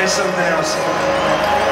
try something else.